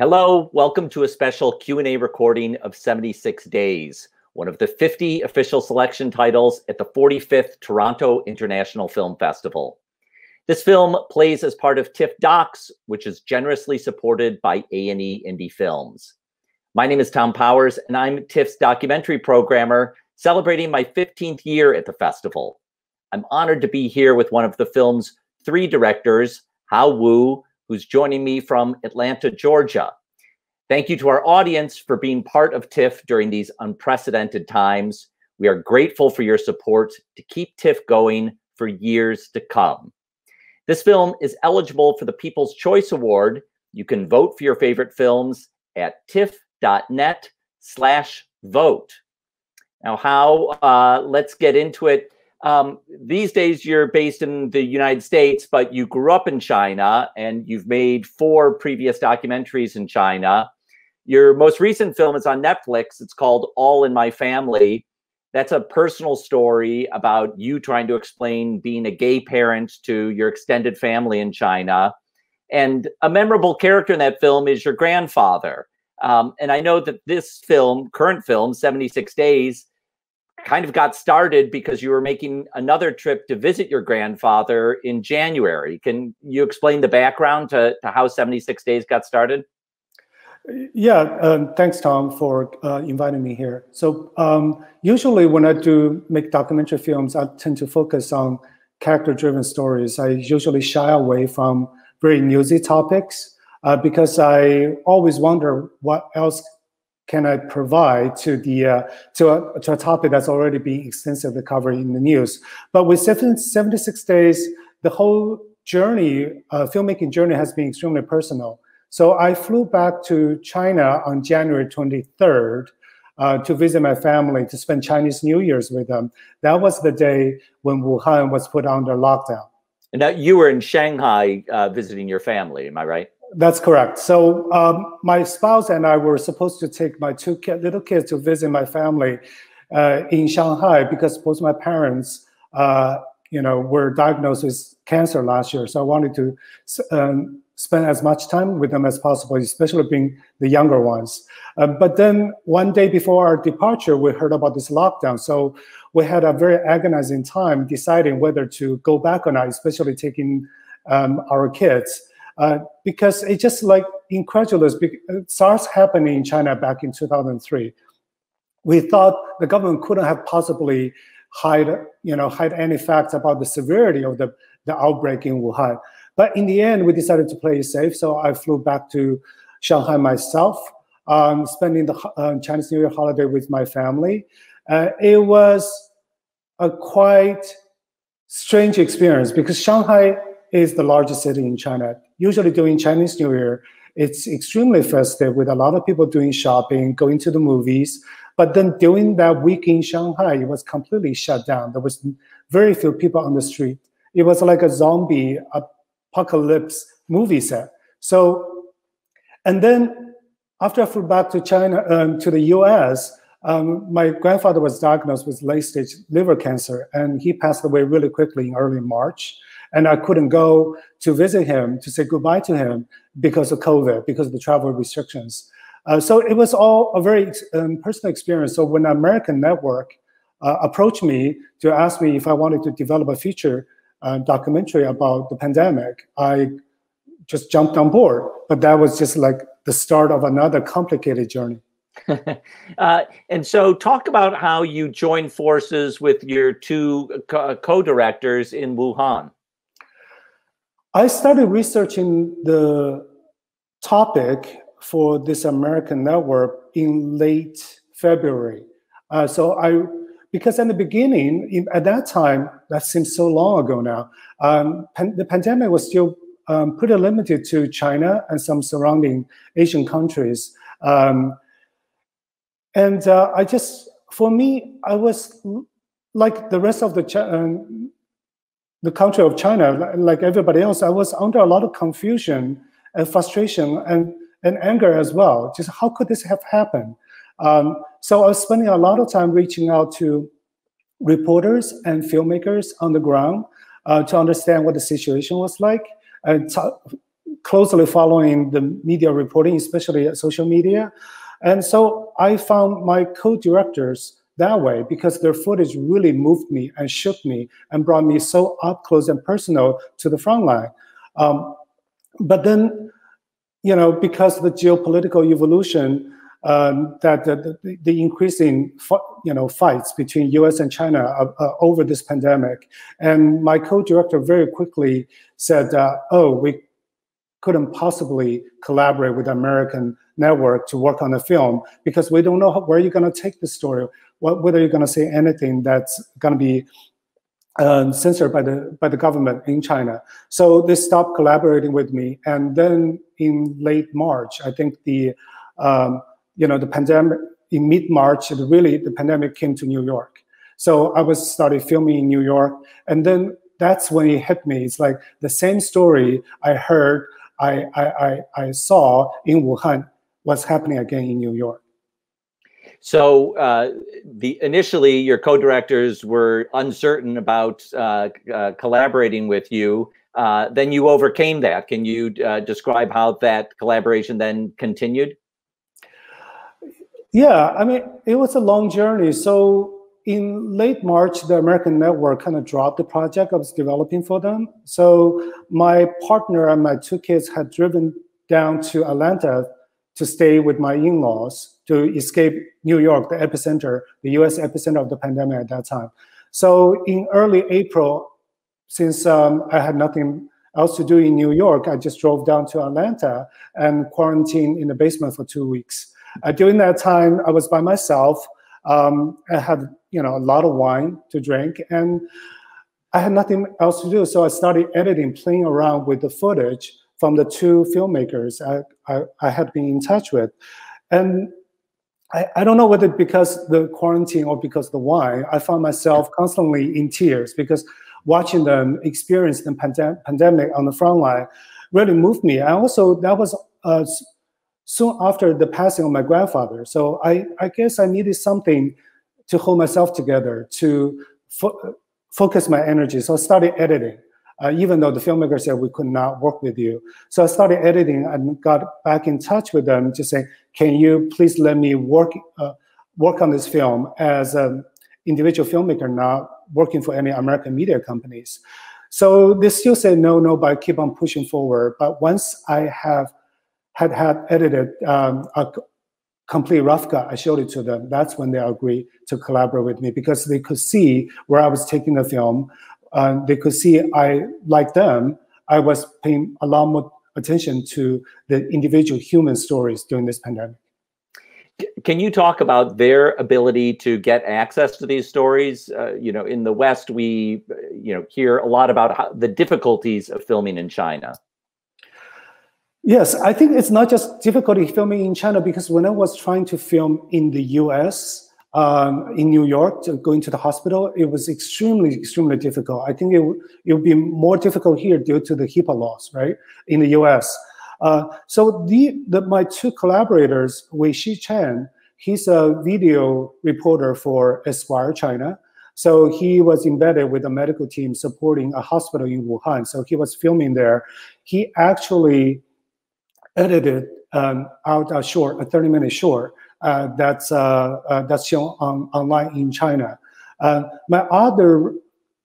Hello, welcome to a special Q&A recording of 76 Days, one of the 50 official selection titles at the 45th Toronto International Film Festival. This film plays as part of TIFF Docs, which is generously supported by A&E Indie Films. My name is Tom Powers, and I'm TIFF's documentary programmer, celebrating my 15th year at the festival. I'm honored to be here with one of the film's three directors, Hao Wu, who's joining me from Atlanta, Georgia. Thank you to our audience for being part of TIFF during these unprecedented times. We are grateful for your support to keep TIFF going for years to come. This film is eligible for the People's Choice Award. You can vote for your favorite films at tiff.net slash vote. Now, Hao? uh, let's get into it um, these days you're based in the United States, but you grew up in China and you've made four previous documentaries in China. Your most recent film is on Netflix. It's called All in My Family. That's a personal story about you trying to explain being a gay parent to your extended family in China. And a memorable character in that film is your grandfather. Um, and I know that this film, current film, 76 Days, kind of got started because you were making another trip to visit your grandfather in January. Can you explain the background to, to how 76 Days got started? Yeah, um, thanks, Tom, for uh, inviting me here. So um, usually when I do make documentary films, I tend to focus on character-driven stories. I usually shy away from very newsy topics uh, because I always wonder what else can I provide to the uh, to a to a topic that's already being extensively covered in the news? But with 76 days, the whole journey, uh, filmmaking journey, has been extremely personal. So I flew back to China on January 23rd uh, to visit my family to spend Chinese New Year's with them. That was the day when Wuhan was put under lockdown. And now you were in Shanghai uh, visiting your family, am I right? That's correct. So um, my spouse and I were supposed to take my two kid, little kids to visit my family uh, in Shanghai because both my parents, uh, you know, were diagnosed with cancer last year. So I wanted to um, spend as much time with them as possible, especially being the younger ones. Uh, but then one day before our departure, we heard about this lockdown. So we had a very agonizing time deciding whether to go back or not, especially taking um, our kids. Uh, because it's just like incredulous. SARS happened in China back in 2003. We thought the government couldn't have possibly hide, you know, hide any facts about the severity of the, the outbreak in Wuhan. But in the end, we decided to play it safe. So I flew back to Shanghai myself, um, spending the uh, Chinese New Year holiday with my family. Uh, it was a quite strange experience because Shanghai is the largest city in China. Usually during Chinese New Year, it's extremely festive with a lot of people doing shopping, going to the movies. But then during that week in Shanghai, it was completely shut down. There was very few people on the street. It was like a zombie apocalypse movie set. So, and then after I flew back to China, um, to the US, um, my grandfather was diagnosed with late stage liver cancer and he passed away really quickly in early March and I couldn't go to visit him to say goodbye to him because of COVID, because of the travel restrictions. Uh, so it was all a very um, personal experience. So when American Network uh, approached me to ask me if I wanted to develop a feature uh, documentary about the pandemic, I just jumped on board. But that was just like the start of another complicated journey. uh, and so, talk about how you joined forces with your two co directors in Wuhan. I started researching the topic for this American network in late February. Uh, so I, because in the beginning, in, at that time, that seems so long ago now, um, pan, the pandemic was still um, pretty limited to China and some surrounding Asian countries. Um, and uh, I just, for me, I was like the rest of the um, the country of China, like everybody else, I was under a lot of confusion and frustration and, and anger as well. Just how could this have happened? Um, so I was spending a lot of time reaching out to reporters and filmmakers on the ground uh, to understand what the situation was like, and closely following the media reporting, especially social media. And so I found my co-directors that way because their footage really moved me and shook me and brought me so up close and personal to the front line. Um, but then, you know, because of the geopolitical evolution, um, that the, the, increasing you know fights between U.S. and China uh, uh, over this pandemic, and my co-director very quickly said, uh, "Oh, we couldn't possibly collaborate with the American network to work on the film because we don't know how, where you're going to take the story, what, whether you're going to say anything that's going to be um, censored by the by the government in China. So they stopped collaborating with me, and then in late March, I think the um, you know, the pandemic in mid-March, really the pandemic came to New York. So I was started filming in New York, and then that's when it hit me. It's like the same story I heard, I I I, I saw in Wuhan what's happening again in New York. So uh, the initially your co-directors were uncertain about uh, uh, collaborating with you. Uh, then you overcame that. Can you uh, describe how that collaboration then continued? Yeah, I mean, it was a long journey. So in late March, the American network kind of dropped the project I was developing for them. So my partner and my two kids had driven down to Atlanta to stay with my in-laws to escape New York, the epicenter, the US epicenter of the pandemic at that time. So in early April, since um, I had nothing else to do in New York, I just drove down to Atlanta and quarantined in the basement for two weeks. Uh, during that time, I was by myself. Um, I had you know a lot of wine to drink, and I had nothing else to do. So I started editing, playing around with the footage from the two filmmakers I, I, I had been in touch with, and I, I, don't know whether because the quarantine or because the wine, I found myself constantly in tears because watching them experience the pandem pandemic on the front line really moved me. And also that was uh, soon after the passing of my grandfather. So I, I guess I needed something to hold myself together, to fo focus my energy. So I started editing, uh, even though the filmmaker said we could not work with you. So I started editing and got back in touch with them to say, can you please let me work, uh, work on this film as an individual filmmaker, not working for any American media companies. So they still say no, no, but I keep on pushing forward. But once I have had had edited um, a complete rough cut. I showed it to them. That's when they agreed to collaborate with me because they could see where I was taking the film. Uh, they could see I, like them, I was paying a lot more attention to the individual human stories during this pandemic. Can you talk about their ability to get access to these stories? Uh, you know, in the West, we, you know, hear a lot about how, the difficulties of filming in China. Yes, I think it's not just difficulty filming in China because when I was trying to film in the US, um, in New York, to going to the hospital, it was extremely, extremely difficult. I think it, it would be more difficult here due to the HIPAA laws, right, in the US. Uh, so the, the, my two collaborators, Weixi Chen, he's a video reporter for Esquire China. So he was embedded with a medical team supporting a hospital in Wuhan. So he was filming there. He actually edited um, out a short, a 30 minute short uh, that's uh, uh, that's shown on, online in China. Uh, my other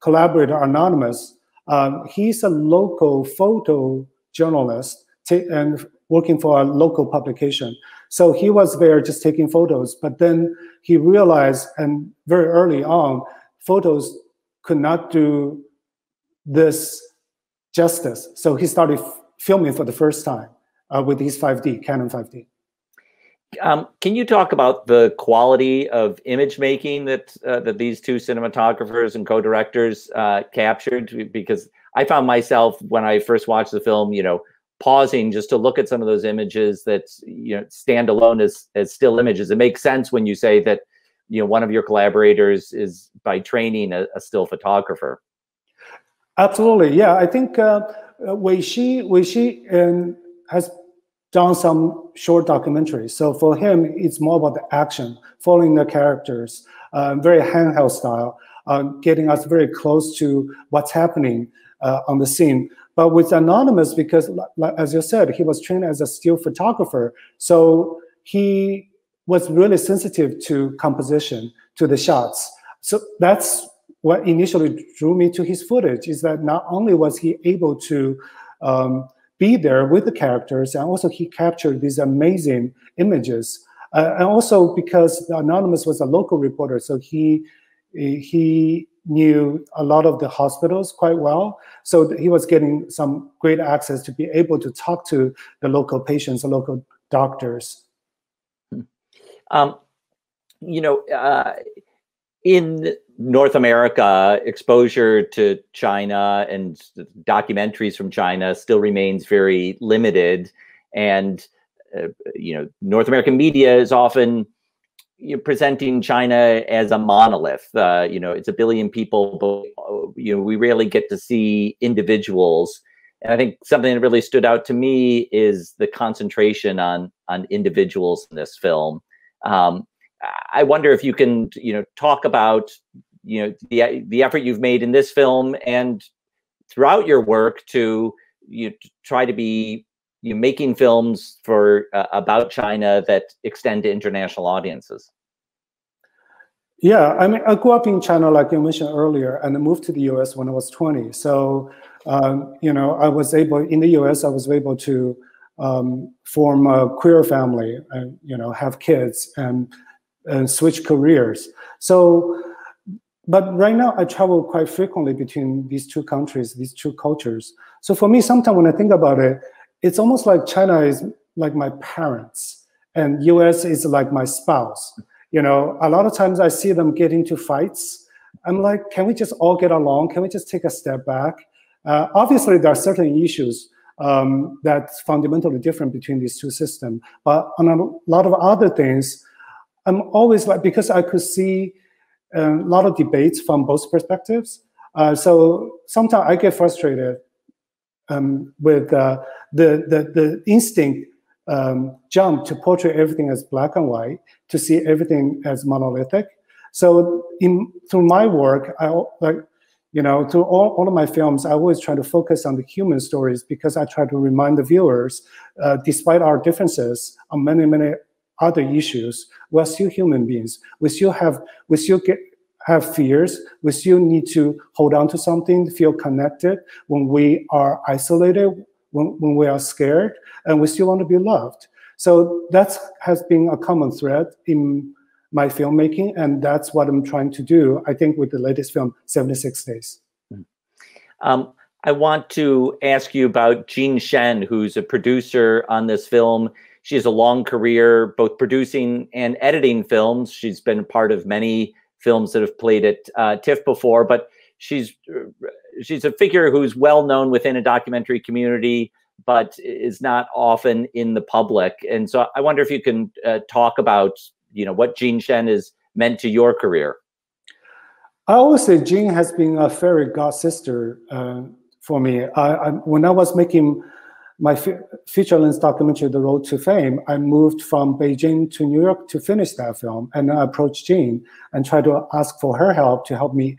collaborator, Anonymous, um, he's a local photo journalist and working for a local publication. So he was there just taking photos, but then he realized, and very early on, photos could not do this justice. So he started filming for the first time uh, with these 5D, Canon 5D. Um, can you talk about the quality of image making that uh, that these two cinematographers and co-directors uh, captured? Because I found myself when I first watched the film, you know, pausing just to look at some of those images that you know stand alone as as still images. It makes sense when you say that you know one of your collaborators is by training a, a still photographer. Absolutely, yeah. I think uh, Weixi, Wei Shi, and has done some short documentaries. So for him, it's more about the action, following the characters, uh, very handheld style, uh, getting us very close to what's happening uh, on the scene. But with Anonymous, because as you said, he was trained as a still photographer, so he was really sensitive to composition, to the shots. So that's what initially drew me to his footage is that not only was he able to um, be there with the characters, and also he captured these amazing images. Uh, and also because Anonymous was a local reporter, so he he knew a lot of the hospitals quite well. So he was getting some great access to be able to talk to the local patients, the local doctors. Um, you know, uh, in North America, exposure to China and documentaries from China still remains very limited. And, uh, you know, North American media is often you presenting China as a monolith. Uh, you know, it's a billion people, but, you know, we rarely get to see individuals. And I think something that really stood out to me is the concentration on on individuals in this film. Um, I wonder if you can, you know, talk about, you know, the the effort you've made in this film and throughout your work to you try to be you know, making films for uh, about China that extend to international audiences. Yeah, I mean, I grew up in China, like you mentioned earlier, and I moved to the U.S. when I was 20. So, um, you know, I was able in the U.S. I was able to um, form a queer family and you know have kids and and switch careers. So, but right now I travel quite frequently between these two countries, these two cultures. So for me, sometimes when I think about it, it's almost like China is like my parents and US is like my spouse. You know, a lot of times I see them get into fights. I'm like, can we just all get along? Can we just take a step back? Uh, obviously, there are certain issues um, that's fundamentally different between these two systems. But on a lot of other things, I'm always like, because I could see a lot of debates from both perspectives. Uh, so sometimes I get frustrated um, with uh, the, the, the instinct um, jump to portray everything as black and white, to see everything as monolithic. So in through my work, I like you know through all, all of my films, I always try to focus on the human stories because I try to remind the viewers, uh, despite our differences on many many other issues, we're still human beings. We still have we still get have fears. We still need to hold on to something, feel connected when we are isolated, when, when we are scared, and we still want to be loved. So that has been a common thread in my filmmaking, and that's what I'm trying to do, I think, with the latest film, 76 Days. Hmm. Um, I want to ask you about Jean Tsien, who's a producer on this film. She has a long career both producing and editing films. She's been part of many films that have played at uh, TIFF before, but she's she's a figure who's well known within a documentary community, but is not often in the public. And so I wonder if you can uh, talk about you know what Jean Tsien is meant to your career. I always say Jean has been a fairy god sister uh, for me. I, I, when I was making my feature length documentary, The Road to Fame, I moved from Beijing to New York to finish that film. And I approached Jean and tried to ask for her help to help me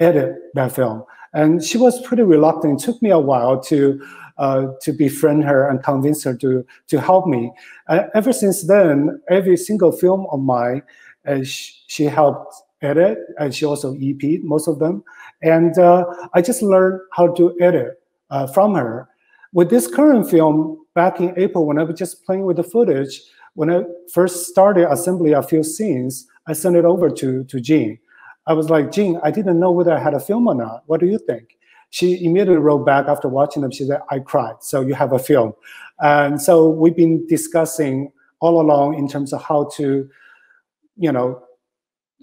edit that film. And she was pretty reluctant. It took me a while to uh, to befriend her and convince her to to help me. Uh, ever since then, every single film of mine, uh, she, she, helped edit, and she also EP'd most of them. And uh, I just learned how to edit uh, from her. With this current film, back in April, when I was just playing with the footage, when I first started assembling a few scenes, I sent it over to, to Jean. I was like, Jean, I didn't know whether I had a film or not. What do you think? She immediately wrote back after watching them. She said, I cried. So you have a film. And so we've been discussing all along in terms of how to, you know,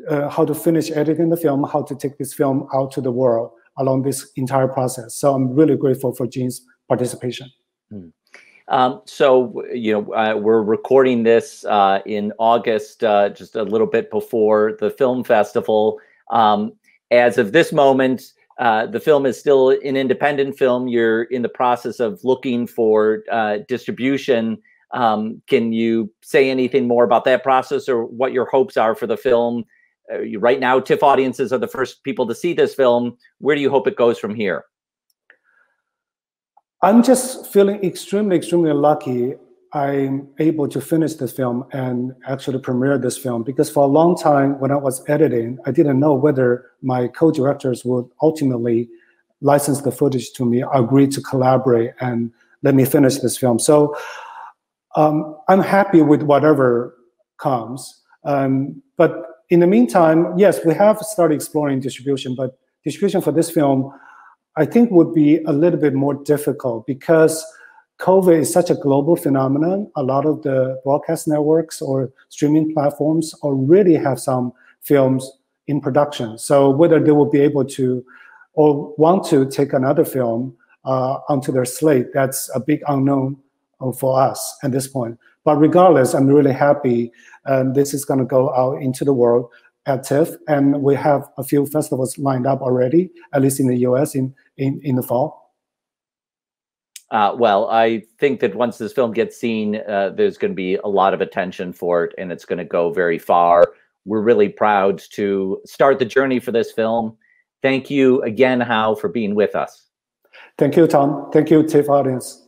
uh, how to finish editing the film, how to take this film out to the world along this entire process. So I'm really grateful for Jean's participation. Hmm. Um, so, you know, uh, we're recording this uh, in August, uh, just a little bit before the film festival. Um, as of this moment, uh, the film is still an independent film. You're in the process of looking for uh, distribution. Um, can you say anything more about that process or what your hopes are for the film? Uh, right now, TIFF audiences are the first people to see this film. Where do you hope it goes from here? I'm just feeling extremely, extremely lucky I'm able to finish this film and actually premiere this film because for a long time when I was editing, I didn't know whether my co-directors would ultimately license the footage to me, agree to collaborate and let me finish this film. So um, I'm happy with whatever comes. Um, but in the meantime, yes, we have started exploring distribution, but distribution for this film, I think would be a little bit more difficult because COVID is such a global phenomenon. A lot of the broadcast networks or streaming platforms already have some films in production. So whether they will be able to or want to take another film uh, onto their slate, that's a big unknown uh, for us at this point. But regardless, I'm really happy um, this is going to go out into the world at TIFF, and we have a few festivals lined up already, at least in the US in, in, in the fall. Uh, well, I think that once this film gets seen, uh, there's going to be a lot of attention for it, and it's going to go very far. We're really proud to start the journey for this film. Thank you again, Hao, for being with us. Thank you, Tom. Thank you, TIFF audience.